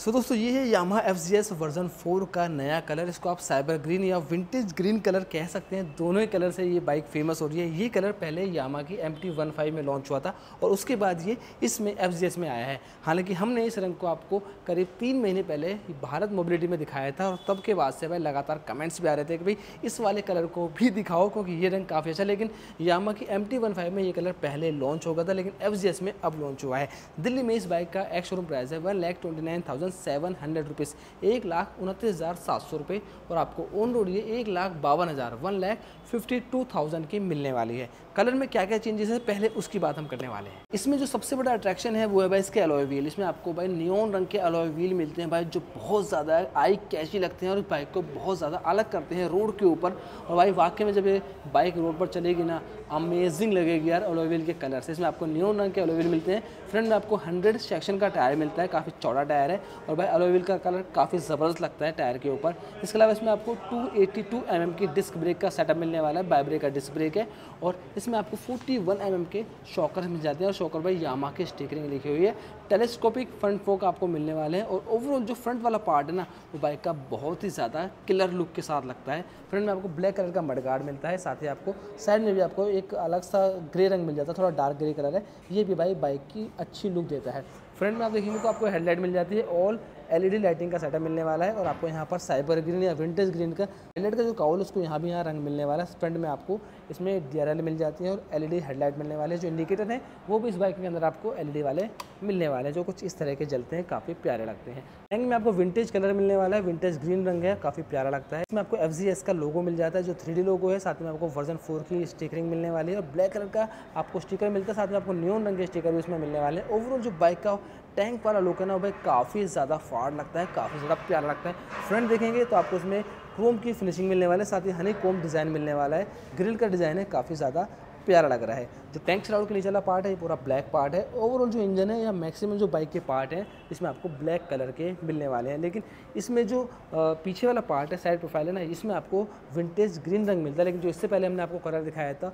सो so, दोस्तों ये है Yamaha F G S version four का नया कलर इसको आप साइबर ग्रीन या विंटेज ग्रीन कलर कह सकते हैं। दोनों ही कलर से ये बाइक फ़ेमस हो रही है। ये कलर पहले यामा की एम टी वन फाइव में लॉन्च हुआ था और उसके बाद ये इसमें एफ़ जी एस में आया है। हालाँकि हमने इस रंग को आपको करीब तीन महीने पहले भारत मोबिलिटी में दिखाया था और तब के बाद से भाई लगातार कमेंट्स भी आ रहे थे कि भाई इस वाले कलर को भी दिखाओ क्योंकि ये रंग काफ़ी अच्छा लेकिन यामा की एम टी वन फाइव में ये कलर पहले लॉन्च हो गया था लेकिन एफ़ जी एस में अब लॉन्च हुआ है। दिल्ली में इस बाइक का एक शोरूम प्राइस है one lakh twenty nine thousand seven hundred rupees एक लाख उनतीस हज़ार सात सौ रुपये और आपको ऑन रोड ये एक लाख बावन हज़ार, one lakh fifty two thousand की मिलने वाली है। कलर में क्या क्या चेंजेस है? पहले उसकी बात हम करने वाले हैं। इसमें जो सबसे बड़ा अट्रैक्शन है, वो है भाई इसके अलॉय व्हील इसमें आपको भाई नियोन रंग के अलॉय व्हील मिलते हैं भाई, जो बहुत ज़्यादा आई कैची लगते हैं और बाइक को बहुत ज़्यादा अलग करते हैं रोड के ऊपर। और भाई वाकई में जब ये बाइक रोड पर चलेगी ना अमेजिंग लगेगी यार अलॉय व्हील के कलर से इसमें आपको नियोन रंग के अलॉय व्हील मिलते हैं। फ्रंट में आपको हंड्रेड सेक्शन का टायर मिलता है, काफ़ी चौड़ा टायर है। और भाई अलॉय व्हील का कलर काफ़ी ज़बरदस्त लगता है टायर के ऊपर। इसके अलावा इसमें आपको 282 mm की डिस्क ब्रेक का सेटअप मिलने वाला है बाइब्रेक का डिस्क ब्रेक है। और इसमें आपको 41 mm के शॉकर मिल जाते हैं और शॉकर भाई यामा की स्टिकरिंग लिखी हुई है। टेलीस्कोपिक फ्रंट फोक आपको मिलने वाले हैं और ओवरऑल जो फ्रंट वाला पार्ट है ना, वो बाइक का बहुत ही ज़्यादा किलर लुक के साथ लगता है। फ्रंट में आपको ब्लैक कलर का मडगार्ड मिलता है, साथ ही आपको साइड में भी आपको एक अलग सा ग्रे रंग मिल जाता है, थोड़ा डार्क ग्रे कलर है। ये भी भाई बाइक की अच्छी लुक देता है। फ्रंट में आप देखेंगे तो आपको हेडलाइट मिल जाती है। ऑल एलईडी लाइटिंग का सेटअप मिलने वाला है और आपको यहाँ पर साइबर ग्रीन या विंटेज ग्रीन का हेडलाइट का जो काउल उसको यहाँ भी यहाँ रंग मिलने वाला है। फ्रंट में आपको इसमें डीआरएल मिल जाती है और एलईडी हेडलाइट मिलने वाले जो इंडिकेटर हैं, वो भी इस बाइक के अंदर आपको एलईडी वाले मिलने वाले हैं, जो कुछ इस तरह के जलते हैं, काफ़ी प्यारे लगते हैं। रंग में आपको विंटेज कलर मिलने वाला है। विंटेज ग्रीन रंग है, काफ़ी प्यारा लगता है। इसमें आपको एफजीएस का लोगो मिल जाता है, जो थ्री लोगो है। साथ में आपको वर्जन फोर की स्टिकरिंग मिलने वाली है और ब्लैक कलर का आपको स्टिकर मिलता है। साथ में आपको न्यून रंग के स्टिकर भी उसमें मिलने वाले हैं। ओवरऑल जो बाइक का टैंक वाला लुक है ना, भाई, काफ़ी ज़्यादा फाड़ लगता है, काफ़ी ज़्यादा प्यारा लगता है। फ्रंट देखेंगे तो आपको उसमें क्रोम की फिनिशिंग मिलने वाला है, साथ ही हनी कोम डिज़ाइन मिलने वाला है। ग्रिल का डिज़ाइन है, काफ़ी ज़्यादा प्यारा लग रहा है। जो टैंक शराउड के नीचे वाला पार्ट है, ये पूरा ब्लैक पार्ट है। ओवरऑल जो इंजन है, या मैक्सिमम जो बाइक के पार्ट हैं, इसमें आपको ब्लैक कलर के मिलने वाले हैं। लेकिन इसमें जो पीछे वाला पार्ट है साइड प्रोफ़ाइल है ना, इसमें आपको विंटेज ग्रीन रंग मिलता है। लेकिन जो इससे पहले हमने आपको कलर दिखाया था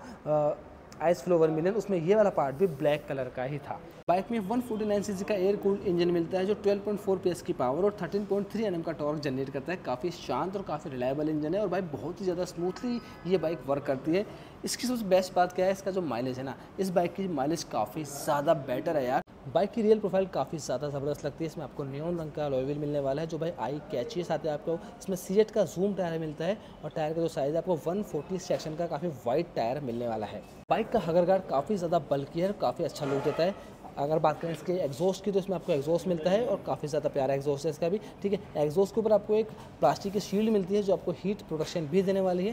आइस फ्लोवर मिलियन उसमें ये वाला पार्ट भी ब्लैक कलर का ही था। बाइक में 149 सीसी का एयर कूल्ड इंजन मिलता है, जो 12.4 पीएस की पावर और 13.3 पॉइंट का टॉर्क जनरेट करता है। काफ़ी शांत और काफ़ी रिलायबल इंजन है और भाई बहुत ही ज़्यादा स्मूथली ये बाइक वर्क करती है। इसकी सबसे बेस्ट बात क्या है? इसका जो माइलेज है ना, इस बाइक की माइलेज काफ़ी ज़्यादा बेटर है यार। बाइक की रियल प्रोफ़ाइल काफ़ी ज़्यादा ज़बरदस्त लगती है। इसमें आपको न्योन रंग का लॉयविल मिलने वाला है, जो भाई आई कैची है साथ ही आपको। इसमें सी का जूम टायर मिलता है और टायर का जो साइज़ है, आपको 140 सेक्शन का काफ़ी वाइड टायर मिलने वाला है। बाइक का हगर गार्ड काफ़ी ज़्यादा बल्कि है काफ़ी अच्छा लुक देता है। अगर बात करें इसके एग्जॉस्ट की तो इसमें आपको एग्जॉस्ट मिलता है और काफ़ी ज़्यादा प्यारा एग्जॉस्ट है इसका भी, ठीक है? एग्जॉस्ट के ऊपर आपको एक प्लास्टिक की शील्ड मिलती है जो आपको हीट प्रोडक्शन भी देने वाली है।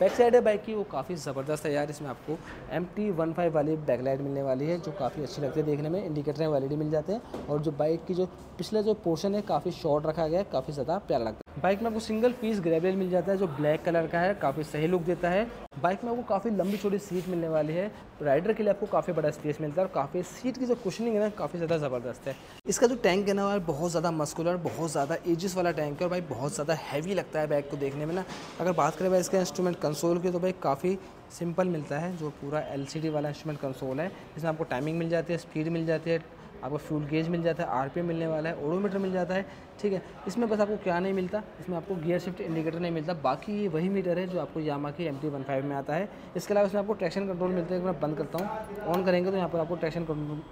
बैक साइड है बाइक की, वो काफ़ी ज़बरदस्त है यार, इसमें आपको एम टी वन फाइव वाली बैकलाइट मिलने वाली है, जो काफ़ी अच्छी लगती है देखने में इंडिकेटर वाली मिल जाते हैं और जो बाइक की जो पिछला जो पोर्शन है, काफ़ी शॉर्ट रखा गया है, काफ़ी ज़्यादा प्यारा लगता है। बाइक में आपको सिंगल पीस ग्रेवियल मिल जाता है, जो ब्लैक कलर का है, काफ़ी सही लुक देता है। बाइक में आपको काफ़ी लंबी, छोटी सीट मिलने वाली है। राइडर के लिए आपको काफ़ी बड़ा स्पेस मिलता है और काफ़ी सीट की जो कुशनिंग है ना, काफ़ी ज़्यादा ज़बरदस्त है। इसका जो टैंक है ना वो बहुत ज़्यादा मस्कुलर बहुत ज़्यादा एजिस वाला टैंक है और भाई बहुत ज़्यादा हैवी लगता है बाइक को देखने में ना। अगर बात करें भाई इसका इंस्ट्रूमेंट कंसोल की तो भाई काफ़ी सिंपल मिलता है, जो पूरा एलसीडी वाला इंस्ट्रूमेंट कंसोल है, जिसमें आपको टाइमिंग मिल जाती है स्पीड मिल जाती है आपको फ्यूल गेज मिल जाता है आरपीएम मिलने वाला है, ओडोमीटर मिल जाता है, ठीक है? इसमें बस आपको क्या नहीं मिलता, इसमें आपको गियर शिफ्ट इंडिकेटर नहीं मिलता, बाकी ये वही मीटर है जो आपको यामा की एम में आता है। इसके अलावा इसमें आपको ट्रैक्शन कंट्रोल मिलता है मैं बंद करता हूँ, ऑन करेंगे तो यहाँ पर आपको ट्रैक्शन कंट्रोल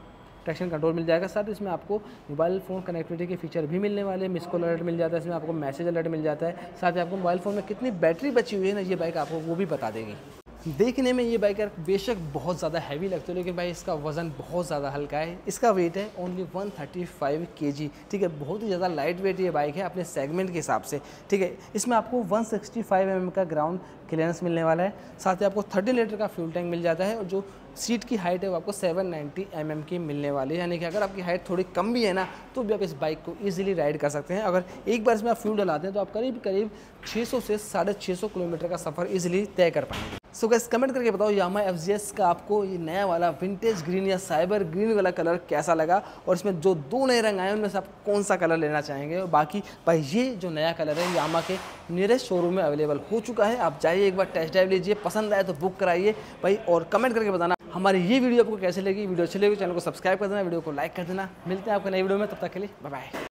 ट्रैक्शन कंट्रोल मिल जाएगा। साथ इसमें आपको मोबाइल फ़ोन कनेक्टिविटी के फीचर भी मिलने वाले हैं, मिस कॉल अलर्ट मिल जाता है, इसमें आपको मैसेज अलर्ट मिल जाता है। साथ ही आपको मोबाइल फ़ोन में कितनी बैटरी बची हुई है ना, ये बाइक आपको वो भी बता देगी। देखने में ये बाइक बेशक बहुत ज़्यादा हैवी लगती है, लेकिन भाई इसका वज़न बहुत ज़्यादा हल्का है। इसका वेट है ओनली 135 केजी ठीक है, बहुत ही ज़्यादा लाइट वेट ये बाइक है अपने सेगमेंट के हिसाब से। ठीक है, इसमें आपको 165 सिक्सटी mm का ग्राउंड क्लियरेंस मिलने वाला है। साथ ही आपको 30 लीटर का फ्यूल टैंक मिल जाता है और जो सीट की हाइट है वो आपको 790 mm की मिलने वाली है। यानी कि अगर आपकी हाइट थोड़ी कम भी है ना तो भी आप इस बाइक को ईजिली राइड कर सकते हैं। अगर एक बार इसमें आप फ्यूल डलाते हैं तो आप करीब करीब 600 से साढ़े छः किलोमीटर का सफ़र ईजिली तय कर पाएँगे। सो गैस कमेंट करके बताओ यामा एफ़ का आपको ये नया वाला विंटेज ग्रीन या साइबर ग्रीन वाला कलर कैसा लगा? और इसमें जो दो नए रंग आए, उनमें से आप कौन सा कलर लेना चाहेंगे? और बाकी भाई, ये जो नया कलर है यामा के नियरेस्ट शोरूम में अवेलेबल हो चुका है। आप जाइए, एक बार टेस्ट ड्राइव लीजिए, पसंद आए तो बुक कराइए। भाई, और कमेंट करके बताना, हमारी ये वीडियो आपको कैसे लगी? वीडियो अच्छी लगी चैनल को सब्सक्राइब कर देना वीडियो को लाइक कर देना। मिलते हैं आपको नई वीडियो में, तब तक के लिए बाय